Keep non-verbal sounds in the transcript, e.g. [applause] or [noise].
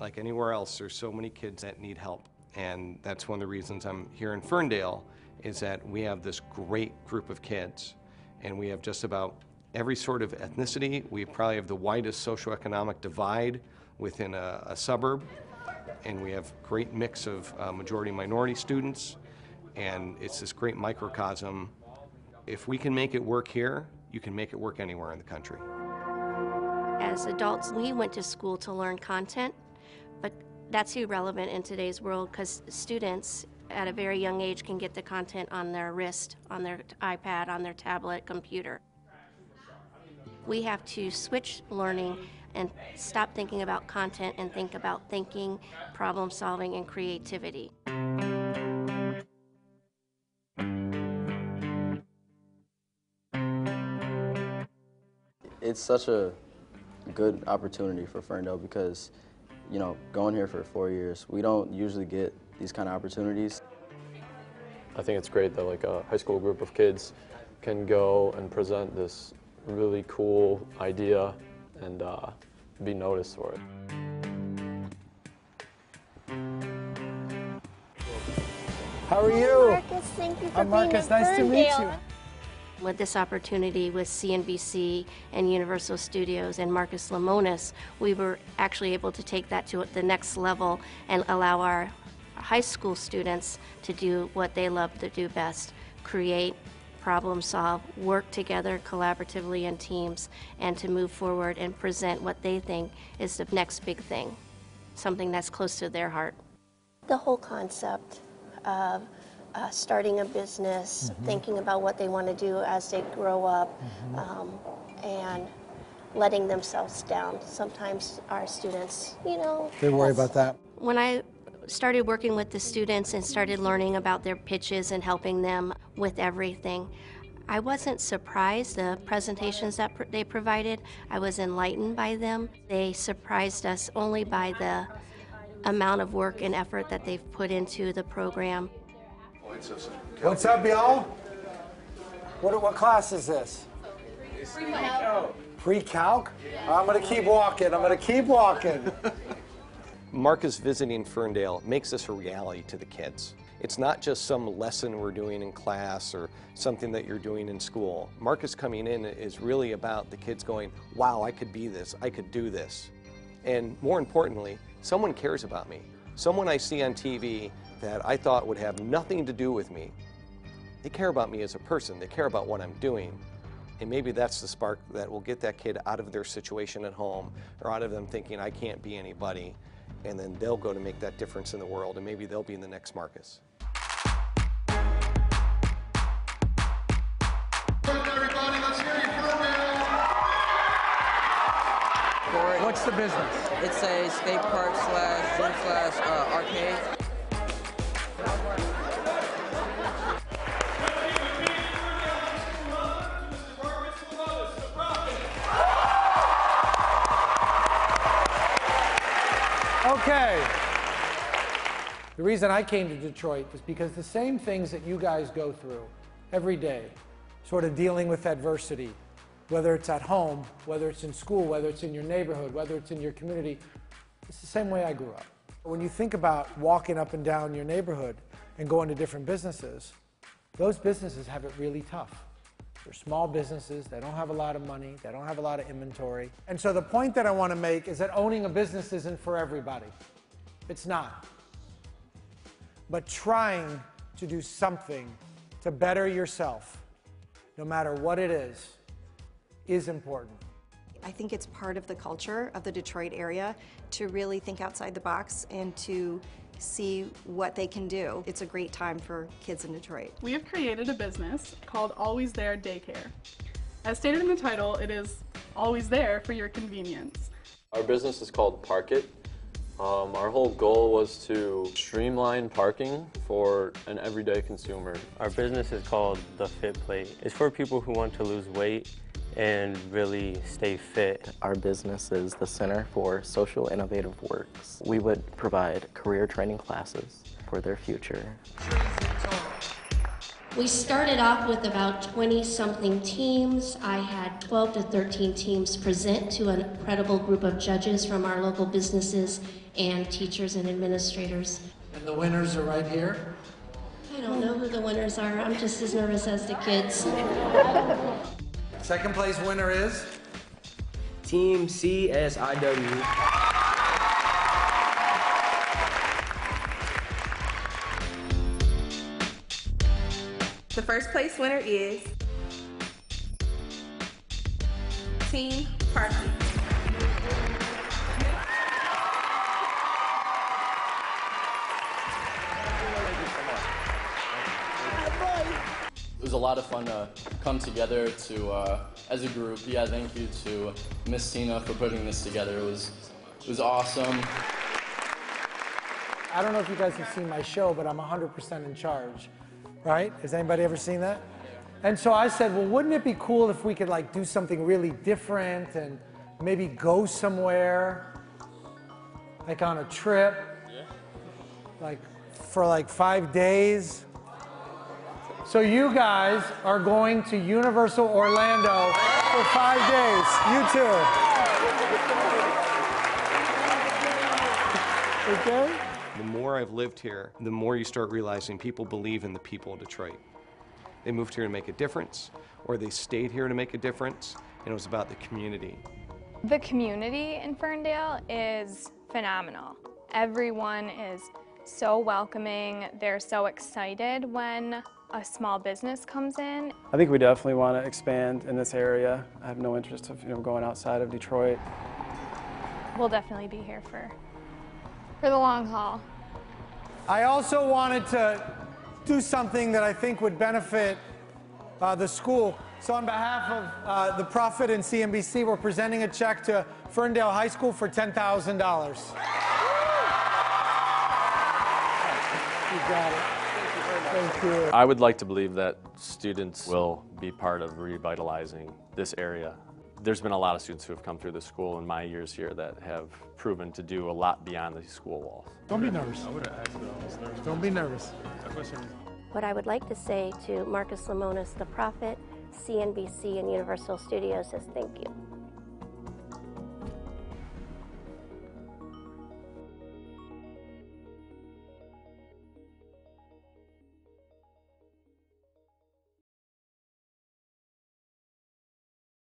like anywhere else, there's so many kids that need help. And that's one of the reasons I'm here in Ferndale, is that we have this great group of kids. And we have just about every sort of ethnicity. We probably have the widest socioeconomic divide within a, a suburb. And we have great mix of uh, majority minority students. And it's this great microcosm. If we can make it work here, you can make it work anywhere in the country. As adults, we went to school to learn content, but that's irrelevant in today's world because students at a very young age can get the content on their wrist, on their iPad, on their tablet, computer. We have to switch learning and stop thinking about content and think about thinking, problem solving, and creativity. It's such a good opportunity for Ferndale because, you know, going here for four years, we don't usually get these kind of opportunities. I think it's great that like a high school group of kids can go and present this really cool idea and uh, be noticed for it. How are you? Marcus, thank you for I'm being Marcus. in Nice to meet you. With this opportunity with CNBC and Universal Studios and Marcus Lemonis, we were actually able to take that to the next level and allow our high school students to do what they love to do best create, problem solve, work together collaboratively in teams, and to move forward and present what they think is the next big thing, something that's close to their heart. The whole concept of uh, starting a business, thinking about what they want to do as they grow up, um, and letting themselves down. Sometimes our students, you know, They worry about that. when I started working with the students and started learning about their pitches and helping them with everything, I wasn't surprised the presentations that pr- they provided. I was enlightened by them. They surprised us only by the amount of work and effort that they've put into the program. What's up, y'all? What, what class is this? Pre-calc. I'm gonna keep walking. I'm gonna keep walking. [laughs] Marcus visiting Ferndale makes this a reality to the kids. It's not just some lesson we're doing in class or something that you're doing in school. Marcus coming in is really about the kids going, wow, I could be this, I could do this. And more importantly, someone cares about me. Someone I see on TV that I thought would have nothing to do with me. They care about me as a person, they care about what I'm doing. And maybe that's the spark that will get that kid out of their situation at home or out of them thinking, I can't be anybody. And then they'll go to make that difference in the world, and maybe they'll be in the next Marcus. What's the business? It's a skate park slash gym slash uh, arcade. Reason I came to Detroit was because the same things that you guys go through every day, sort of dealing with adversity, whether it's at home, whether it's in school, whether it's in your neighborhood, whether it's in your community, it's the same way I grew up. When you think about walking up and down your neighborhood and going to different businesses, those businesses have it really tough. They're small businesses, they don't have a lot of money, they don't have a lot of inventory. And so the point that I want to make is that owning a business isn't for everybody. It's not. But trying to do something to better yourself, no matter what it is, is important. I think it's part of the culture of the Detroit area to really think outside the box and to see what they can do. It's a great time for kids in Detroit. We have created a business called Always There Daycare. As stated in the title, it is always there for your convenience. Our business is called Park It. Um, our whole goal was to streamline parking for an everyday consumer. Our business is called The Fit Plate. It's for people who want to lose weight and really stay fit. Our business is the Center for Social Innovative Works. We would provide career training classes for their future. We started off with about 20 something teams. I had 12 to 13 teams present to an incredible group of judges from our local businesses and teachers and administrators. And the winners are right here. I don't know who the winners are. I'm just as nervous as the kids. Second place winner is Team CSIW. First place winner is Team Parky. It was a lot of fun to come together to, uh, as a group. Yeah, thank you to Miss Tina for putting this together. It was, it was awesome. I don't know if you guys have seen my show, but I'm 100% in charge, right? Has anybody ever seen that? And so I said, well, wouldn't it be cool if we could like do something really different and maybe go somewhere, like on a trip, like for like five days? So you guys are going to Universal Orlando for five days. You too. [laughs] Okay? The more I've lived here, the more you start realizing people believe in the people of Detroit. They moved here to make a difference, or they stayed here to make a difference, and it was about the community. The community in Ferndale is phenomenal. Everyone is so welcoming. They're so excited when a small business comes in. I think we definitely want to expand in this area. I have no interest of you know going outside of Detroit. We'll definitely be here for for the long haul. I also wanted to do something that I think would benefit uh, the school. So, on behalf of uh, the Profit and CNBC, we're presenting a check to Ferndale High School for $10,000. You got it. Thank you. I would like to believe that students will be part of revitalizing this area. There's been a lot of students who have come through the school in my years here that have proven to do a lot beyond the school walls. Don't be nervous. Don't be nervous. What I would like to say to Marcus Lemonis, the Profit, CNBC, and Universal Studios is thank you.